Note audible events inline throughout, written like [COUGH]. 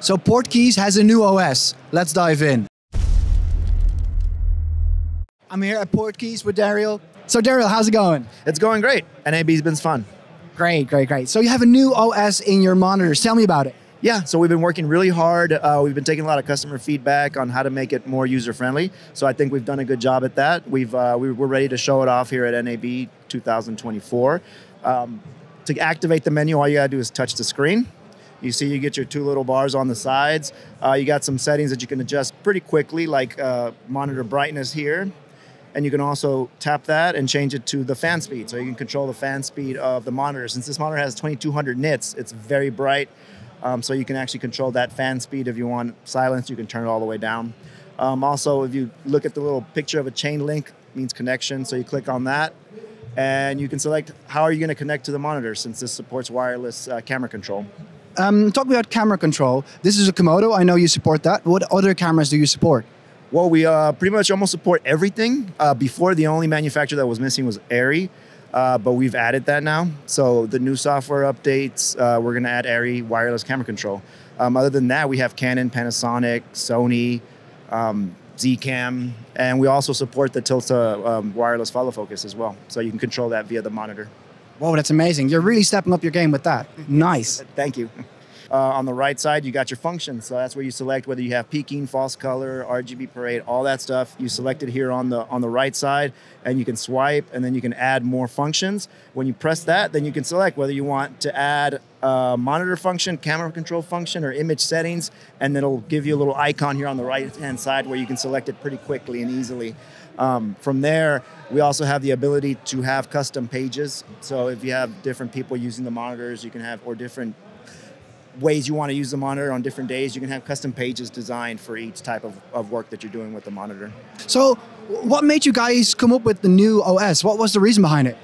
So Portkeys has a new OS. Let's dive in. I'm here at Portkeys with Daryl. So Daryl, how's it going? It's going great. NAB's been fun. Great, great, great. So you have a new OS in your monitors. Tell me about it. Yeah, so we've been working really hard. Uh, we've been taking a lot of customer feedback on how to make it more user friendly. So I think we've done a good job at that. We've uh, we, we're ready to show it off here at NAB 2024. Um, to activate the menu, all you gotta do is touch the screen. You see, you get your two little bars on the sides. Uh, you got some settings that you can adjust pretty quickly, like uh, monitor brightness here. And you can also tap that and change it to the fan speed. So you can control the fan speed of the monitor. Since this monitor has 2200 nits, it's very bright. Um, so you can actually control that fan speed. If you want silence, you can turn it all the way down. Um, also, if you look at the little picture of a chain link, means connection. So you click on that, and you can select how are you going to connect to the monitor since this supports wireless uh, camera control. Um, talk about camera control. This is a Komodo. I know you support that. What other cameras do you support? Well, we uh, pretty much almost support everything. Uh, before, the only manufacturer that was missing was Arri. Uh, but we've added that now. So the new software updates, uh, we're going to add Arri wireless camera control. Um, other than that, we have Canon, Panasonic, Sony, um, Zcam, and we also support the Tilta um, wireless follow focus as well. So you can control that via the monitor. Whoa, that's amazing. You're really stepping up your game with that. Nice. Thank you. Uh, on the right side, you got your functions. So that's where you select whether you have peaking, false color, RGB parade, all that stuff. You select it here on the on the right side, and you can swipe, and then you can add more functions. When you press that, then you can select whether you want to add a monitor function, camera control function, or image settings, and it'll give you a little icon here on the right hand side where you can select it pretty quickly and easily. Um, from there, we also have the ability to have custom pages. So if you have different people using the monitors, you can have or different ways you want to use the monitor on different days. You can have custom pages designed for each type of, of work that you're doing with the monitor. So, what made you guys come up with the new OS? What was the reason behind it?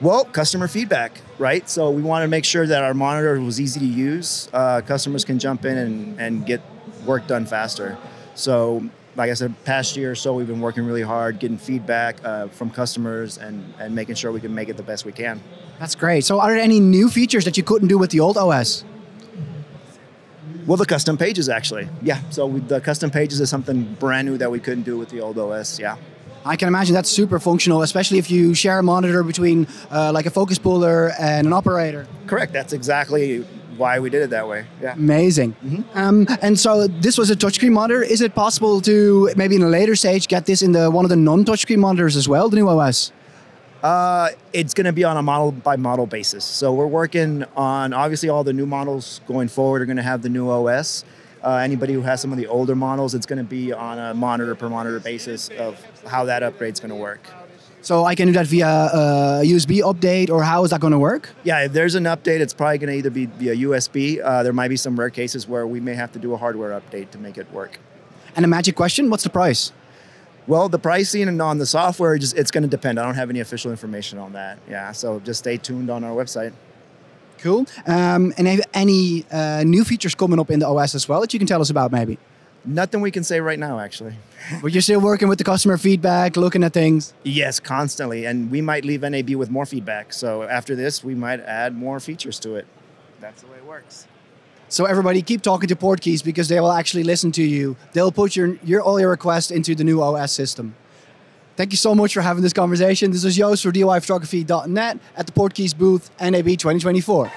Well, customer feedback, right? So we want to make sure that our monitor was easy to use. Uh, customers can jump in and, and get work done faster. So, like I said, past year or so, we've been working really hard, getting feedback uh, from customers and, and making sure we can make it the best we can. That's great. So, are there any new features that you couldn't do with the old OS? Well, the custom pages actually, yeah. So we, the custom pages is something brand new that we couldn't do with the old OS, yeah. I can imagine that's super functional, especially if you share a monitor between uh, like a focus puller and an operator. Correct. That's exactly why we did it that way. Yeah. Amazing. Mm-hmm. Um, and so this was a touchscreen monitor. Is it possible to maybe in a later stage get this in the one of the non-touchscreen monitors as well, the new OS? Uh, it's going to be on a model by model basis. So we're working on obviously all the new models going forward are going to have the new OS. Uh, anybody who has some of the older models, it's going to be on a monitor per monitor basis of how that upgrade is going to work. So I can do that via a USB update, or how is that going to work? Yeah, if there's an update, it's probably going to either be via USB. Uh, there might be some rare cases where we may have to do a hardware update to make it work. And a magic question: What's the price? Well, the pricing and on the software, just it's going to depend. I don't have any official information on that. Yeah, so just stay tuned on our website. Cool. Um, and have any uh, new features coming up in the OS as well that you can tell us about, maybe? Nothing we can say right now, actually. [LAUGHS] but you're still working with the customer feedback, looking at things. Yes, constantly, and we might leave NAB with more feedback. So after this, we might add more features to it. That's the way it works. So everybody keep talking to Portkeys because they will actually listen to you. They'll put your, your all your requests into the new OS system. Thank you so much for having this conversation. This is Joost for DIYphotography.net at the Portkeys booth NAB 2024.